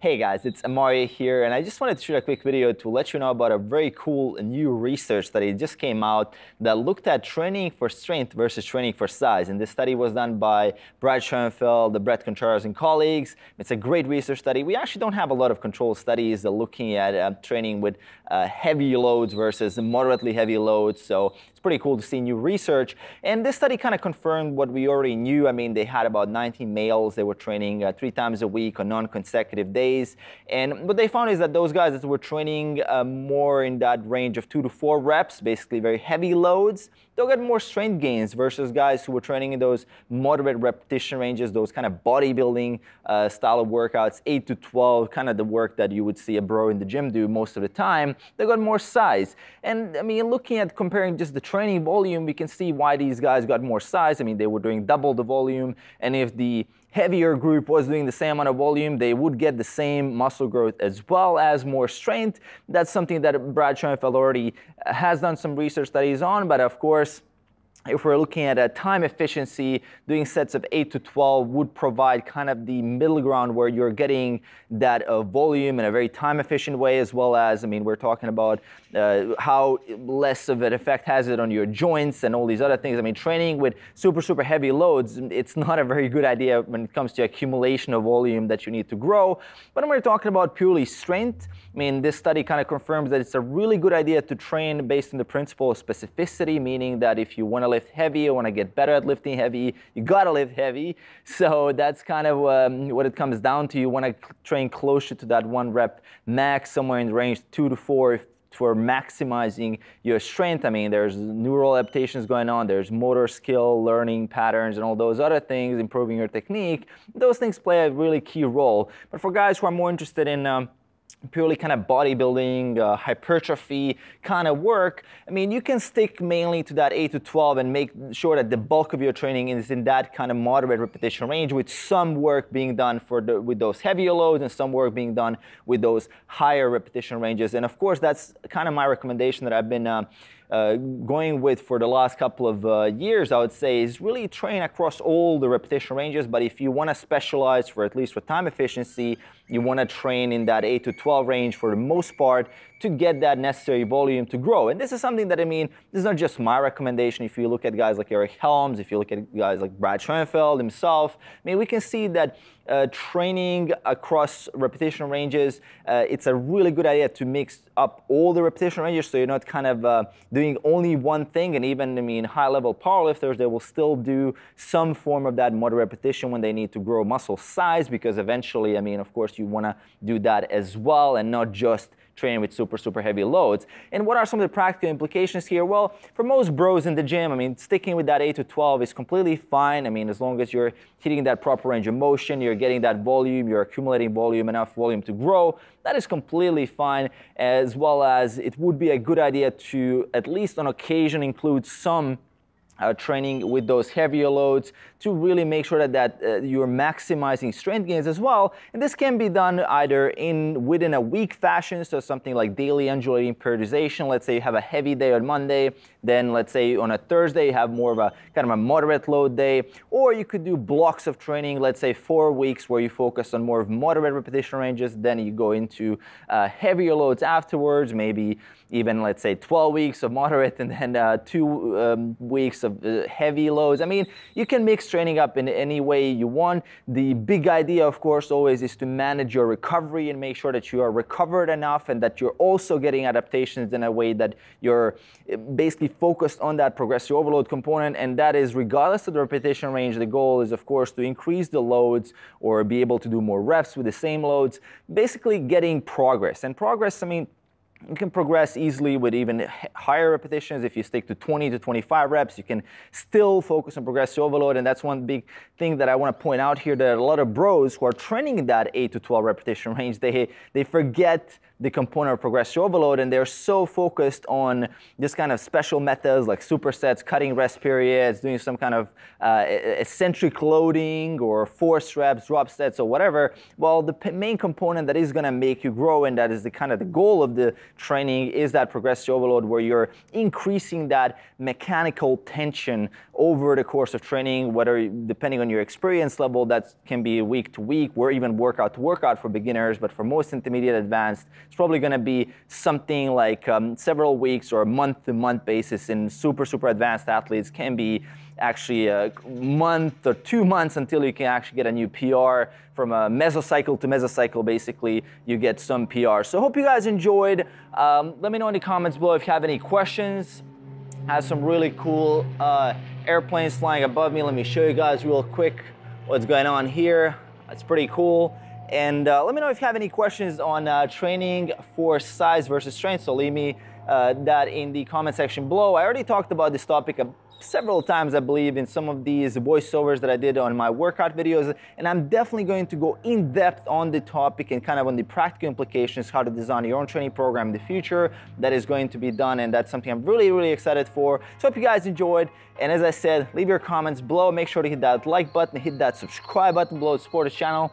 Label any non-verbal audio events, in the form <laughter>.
Hey guys, it's Mario here, and I just wanted to shoot a quick video to let you know about a very cool new research study that just came out that looked at training for strength versus training for size. And this study was done by Brad Schoenfeld, the Bret Contreras and colleagues. It's a great research study. We actually don't have a lot of control studies looking at uh, training with uh, heavy loads versus moderately heavy loads, so it's pretty cool to see new research. And this study kind of confirmed what we already knew. I mean, they had about 19 males. They were training uh, three times a week on non-consecutive days days. And what they found is that those guys that were training uh, more in that range of two to four reps, basically very heavy loads, they'll get more strength gains versus guys who were training in those moderate repetition ranges, those kind of bodybuilding uh, style of workouts, 8 to 12, kind of the work that you would see a bro in the gym do most of the time. They got more size. And I mean, looking at comparing just the training volume, we can see why these guys got more size. I mean, they were doing double the volume. And if the heavier group was doing the same amount of volume, they would get the same muscle growth as well as more strength. That's something that Brad Schoenfeld already has done some research studies on, but of course, if we're looking at a time efficiency, doing sets of 8 to 12 would provide kind of the middle ground where you're getting that uh, volume in a very time efficient way, as well as, I mean, we're talking about uh, how less of an effect has it on your joints and all these other things. I mean, training with super, super heavy loads, it's not a very good idea when it comes to accumulation of volume that you need to grow. But when we're talking about purely strength, I mean, this study kind of confirms that it's a really good idea to train based on the principle of specificity, meaning that if you want to lift heavy or want to get better at lifting heavy, you got to lift heavy. So that's kind of um, what it comes down to. You want to train closer to that one rep max, somewhere in the range two to four for maximizing your strength. I mean, there's neural adaptations going on, there's motor skill, learning patterns, and all those other things, improving your technique. Those things play a really key role. But for guys who are more interested in um, purely kind of bodybuilding, uh, hypertrophy kind of work, I mean, you can stick mainly to that 8 to 12 and make sure that the bulk of your training is in that kind of moderate repetition range with some work being done for the, with those heavier loads and some work being done with those higher repetition ranges. And of course, that's kind of my recommendation that I've been uh, uh, going with for the last couple of uh, years, I would say, is really train across all the repetition ranges. But if you want to specialize for at least for time efficiency, you want to train in that 8 to 12 range for the most part to get that necessary volume to grow. And this is something that I mean, this is not just my recommendation. If you look at guys like Eric Helms, if you look at guys like Brad Schoenfeld himself, I mean, we can see that uh, training across repetition ranges, uh, it's a really good idea to mix up all the repetition ranges so you're not kind of uh, doing only one thing. And even, I mean, high level powerlifters, they will still do some form of that moderate repetition when they need to grow muscle size because eventually, I mean, of course, you want to do that as well and not just train with super, super heavy loads. And what are some of the practical implications here? Well, for most bros in the gym, I mean, sticking with that 8 to 12 is completely fine. I mean, as long as you're hitting that proper range of motion, you're getting that volume, you're accumulating volume, enough volume to grow, that is completely fine, as well as it would be a good idea to, at least on occasion, include some uh, training with those heavier loads to really make sure that, that uh, you're maximizing strength gains as well. And this can be done either in within a week fashion, so something like daily undulating periodization. Let's say you have a heavy day on Monday, then let's say on a Thursday you have more of a kind of a moderate load day, or you could do blocks of training, let's say four weeks where you focus on more of moderate repetition ranges, then you go into uh, heavier loads afterwards, maybe even let's say 12 weeks of <laughs> moderate and then uh, two um, weeks of uh, heavy loads. I mean, you can mix training up in any way you want. The big idea, of course, always is to manage your recovery and make sure that you are recovered enough and that you're also getting adaptations in a way that you're eh, basically focused on that progressive overload component. And that is regardless of the repetition range, the goal is, of course, to increase the loads or be able to do more reps with the same loads, basically getting progress. And progress, I mean, you can progress easily with even higher repetitions. If you stick to 20 to 25 reps, you can still focus on progressive overload. And that's one big thing that I want to point out here that a lot of bros who are training in that 8 to 12 repetition range, they, they forget the component of progressive overload and they're so focused on this kind of special methods like supersets, cutting rest periods, doing some kind of uh, eccentric loading or force reps, drop sets or whatever. Well, the main component that is going to make you grow and that is the kind of the goal of the training is that progressive overload where you're increasing that mechanical tension over the course of training, whether depending on your experience level, that can be week to week, or even workout to workout for beginners. But for most intermediate advanced, it's probably going to be something like um, several weeks or a month to month basis. In super, super advanced athletes, can be actually a month or two months until you can actually get a new PR from a mesocycle to mesocycle. Basically, you get some PR. So, hope you guys enjoyed. Um, let me know in the comments below if you have any questions. Has some really cool uh, airplanes flying above me. Let me show you guys real quick what's going on here. It's pretty cool. And uh, let me know if you have any questions on uh, training for size versus strength. So leave me uh, that in the comment section below. I already talked about this topic several times, I believe, in some of these voiceovers that I did on my workout videos. And I'm definitely going to go in depth on the topic and kind of on the practical implications, how to design your own training program in the future that is going to be done. And that's something I'm really, really excited for. So hope you guys enjoyed. And as I said, leave your comments below. Make sure to hit that like button, hit that subscribe button below to support the channel.